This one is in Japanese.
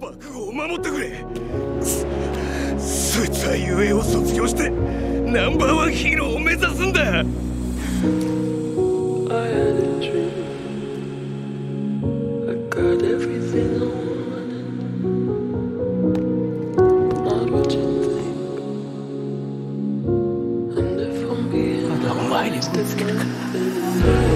爆府を守ってくれ。そいつは UA を卒業してナンバーワンヒーローを目指すんだ。I had a